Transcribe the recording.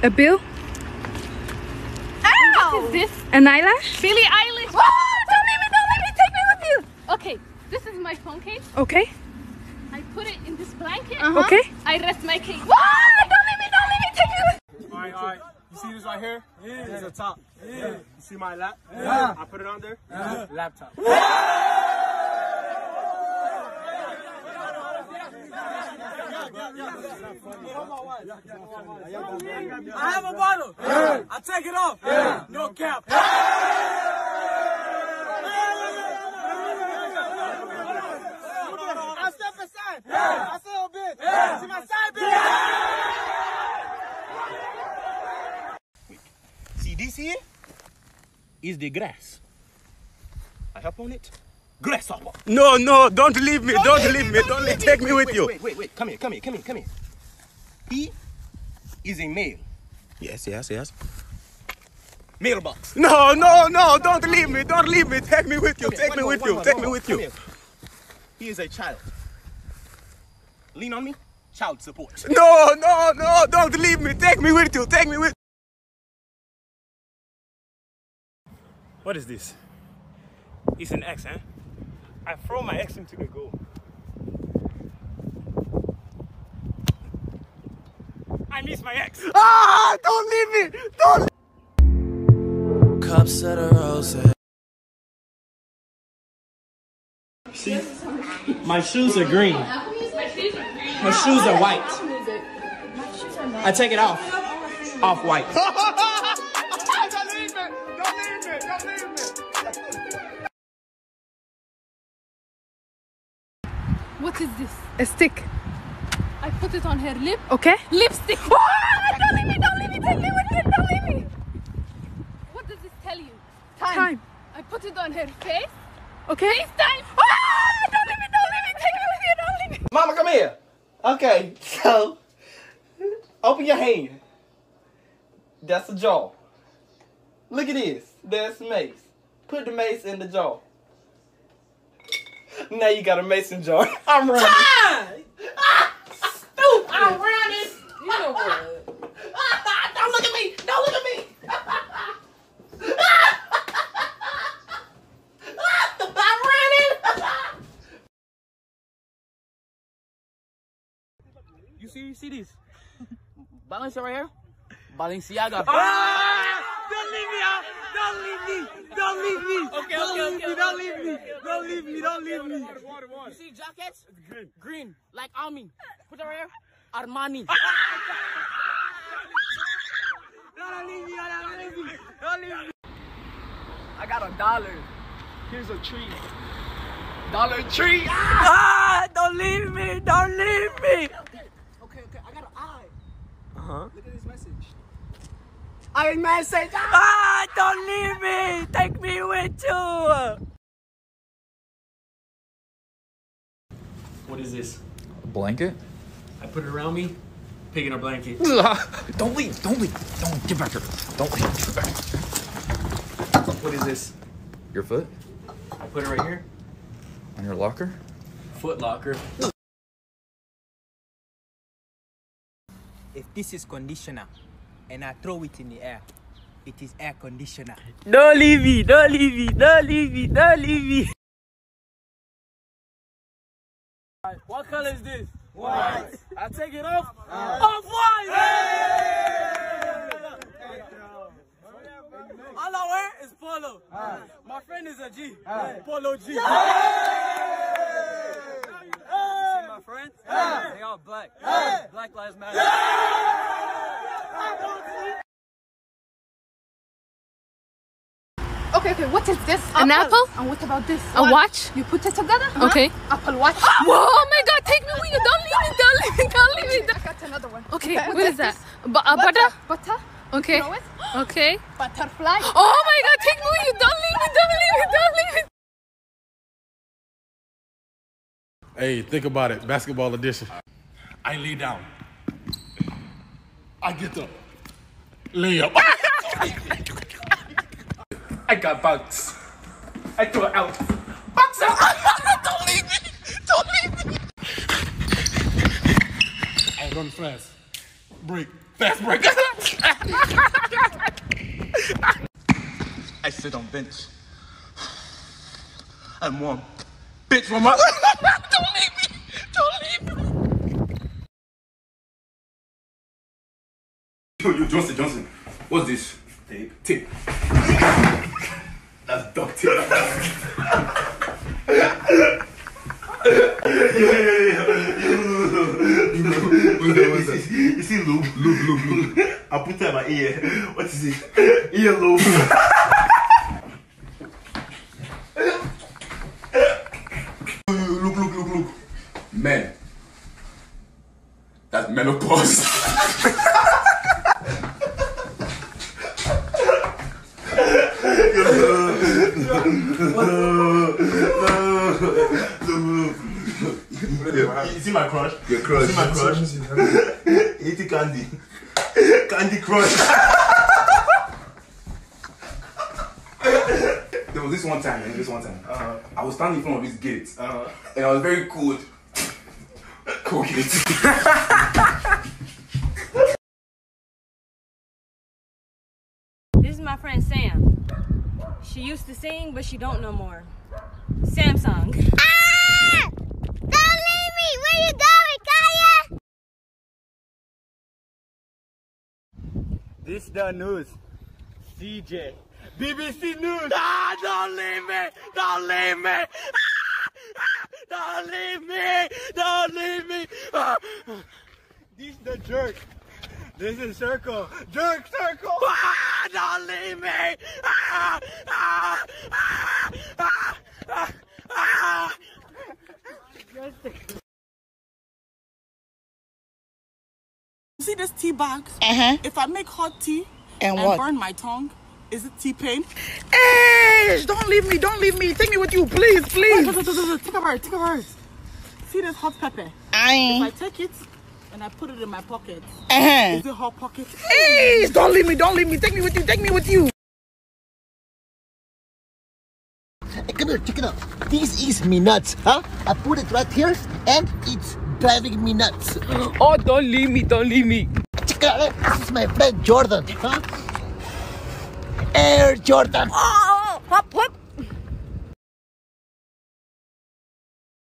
A bill? What is this? An eyelash? Billie Eilish. don't leave me, don't leave me, take me with you. Okay, this is my phone case. Okay, I put it in this blanket. Uh-huh. okay. I rest my case. don't leave me, don't leave me, take me with Alright, alright. You see this right here? Yeah. This is the top. Yeah. You see my lap? Yeah. I put it on there. Laptop. I have a bottle. I take it off. No cap. Oh, side bit. See this here is the grass. I hop on it. Grasshopper. No, no, don't leave me. Don't leave me. Don't leave. Take me with wait, you. Wait, wait, wait. Come here, come here, come here, come here. He is a male. Yes, yes, yes. Mailbox. No, no, no, don't leave me. Don't leave me. Take me with you. Take me with you. Take me with you. He is a child. Lean on me. Child support. No, no, no, don't leave me. Take me with you. Take me with What is this? It's an X, huh? I throw my X into the goal. I miss my ex. Ah! Don't leave me! Don't Cups of the rose. My shoes are green. My shoes are white. I take it off. Off white. What is this? A stick. I put it on her lip. Okay. Lipstick. don't leave me, don't leave me, take me with you, don't leave me. What does this tell you? Time. I put it on her face. Okay. FaceTime. don't leave me, don't leave me, take me with you, don't leave me. Mama, come here. Okay, so open your hand. That's a jaw. Look at this. That's mace. Put the mace in the jaw. Now you got a mason jar. I'm running. Stupid. I'm running. You know what? Don't look at me. Don't look at me. I'm running. You see, you see this? Balenciaga right here? Balenciaga. Ah! Don't leave me out! Don't leave me! Don't leave me! Okay, don't okay, leave okay, me! Don't okay, leave me! Don't leave me! Don't leave me! You see jackets? Green. Green, like Army. Put it right here. Armani. Don't leave me! Don't leave me! Don't leave me! I got a dollar. Here's a tree. Dollar tree. Ah! Don't leave me! Don't leave me! Okay, okay, I got an eye. Uh huh. Look at this message. I message. Ah! Don't leave me! Take me with you! What is this? Blanket? I put it around me. Pig in a blanket. Don't leave! Don't leave! Don't get back here! Don't leave! Get back. What is this? Your foot I put it right here. on your locker? Foot locker. If this is conditioner and I throw it in the air, it is air conditioner. Don't leave me! Don't leave me! Don't leave me! Don't leave me! What color is this? White. I take it off. Off white. All I wear is polo. My friend is a G. Polo G. See my friends? They all black. Black lives matter. Okay, okay. What is this? An apple? And what about this? A watch? You put it together? Okay. Apple watch. Whoa, oh my god, take me with you, don't leave me, don't leave me, don't leave me. I got another one. Okay, Okay, what what is is that? Bu- uh, butter? Butter. Okay. You know it? Okay. Butterfly. Oh my god, take me with you, don't leave me, don't leave me, don't leave me. Hey, think about it. Basketball edition. I lay down. I get up. Lay up. I got bugs. I throw it out. Bugs out. Don't leave me. Don't leave me. I run fast. Break. Fast break. I sit on bench. I'm warm. Bitch from my. Don't leave me. Don't leave me. Yo, yo, Johnson, Johnson. What's this? Tape. Tape. That's duct tape. What's that? What's that? You see loop? Loop, loop, loop. I put that in my ear. What is it? Ear loop. look, look, look, look. Men. That's menopause. You see my crush? Your crush. You see my crush? Eating candy. Candy crush. there was this one time, man, this one time. Uh-huh. I was standing in front of this gate. Uh-huh. And I was very cold. Colgate. This is my friend Sam. She used to sing, but she don't no more. Samsung. Ah! Don't leave me! Where you going, Kaya? This the news. CJ. BBC News. Ah, don't leave me. Don't leave me. Ah, don't leave me. Don't leave me. Ah. This the jerk. This is circle. Jerk circle. Ah, don't leave me. Ah, ah, ah, ah, ah, ah. See this tea bag? Uh-huh. If I make hot tea And and what? burn my tongue, is it T-Pain? Hey, don't leave me, don't leave me. Take me with you, please, please. Wait, wait, wait, wait, wait. Take a bird, take a bird. See this hot pepper? If I take it and I put it in my pocket, Uh-huh. is it hot pocket? Please, don't leave me, don't leave me. Take me with you, take me with you. Hey, come here, check it out. This is me nuts, huh? I put it right here and it's driving me nuts. Oh, don't leave me, don't leave me. Check it out. eh? This is my friend Jordan, huh? Air Jordan. Oh, hop, hop.